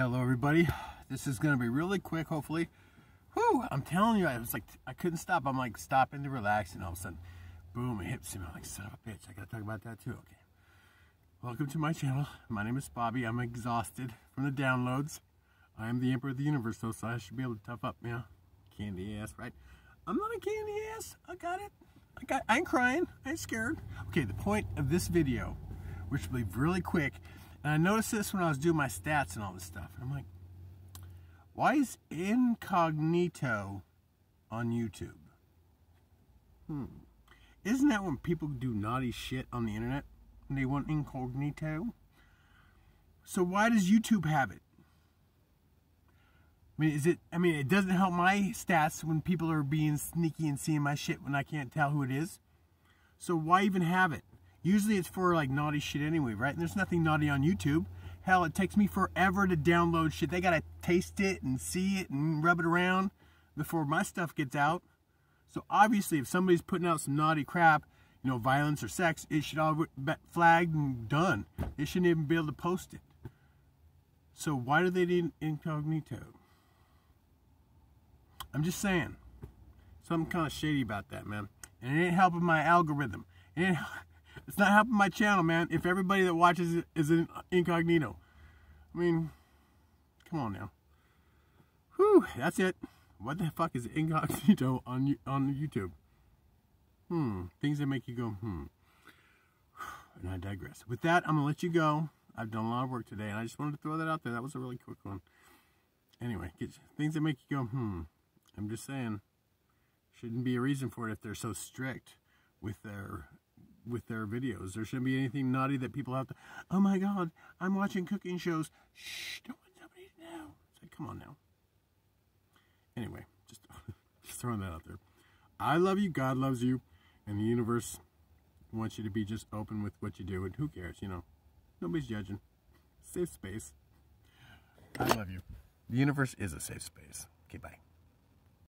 Hello everybody. This is gonna be really quick, hopefully. Whew, I'm telling you, I was like, I couldn't stop. I'm like stopping to relax, and all of a sudden, boom, it hits me. I'm like, son of a bitch, I gotta talk about that too. Okay. Welcome to my channel. My name is Bobby. I'm exhausted from the downloads. I am the Emperor of the Universe, though, so I should be able to tough up, yeah. Candy ass, right? I'm not a candy ass. I got it. I got. I ain't crying. I ain't scared. Okay, the point of this video, which will be really quick, and I noticed this when I was doing my stats and all this stuff. And I'm like, why is incognito on YouTube? Hmm. Isn't that when people do naughty shit on the internet? And they want incognito? So why does YouTube have it? I mean, is it, I mean, it doesn't help my stats when people are being sneaky and seeing my shit when I can't tell who it is. So why even have it? Usually it's for like naughty shit anyway, right? And there's nothing naughty on YouTube. Hell, it takes me forever to download shit. They gotta taste it and see it and rub it around before my stuff gets out. So obviously, if somebody's putting out some naughty crap, you know, violence or sex, it should all be flagged and done. They shouldn't even be able to post it. So why do they need incognito? I'm just saying. Something kind of shady about that, man. And it ain't helping my algorithm. It ain't, it's not helping my channel, man, if everybody that watches it is in incognito. I mean, come on now. Whew, that's it. What the fuck is incognito on on YouTube? Hmm, things that make you go, hmm. And I digress. With that, I'm going to let you go. I've done a lot of work today, and I just wanted to throw that out there. That was a really quick one. Anyway, get, things that make you go, hmm. I'm just saying, shouldn't be a reason for it if they're so strict with their with their videos. There shouldn't be anything naughty that people have to, oh my God, I'm watching cooking shows. Shh, don't want somebody to know. Say, come on now. Anyway, just, just throwing that out there. I love you, God loves you, and the universe wants you to be just open with what you do, and who cares, you know. Nobody's judging. Safe space. I love you. The universe is a safe space. Okay, bye.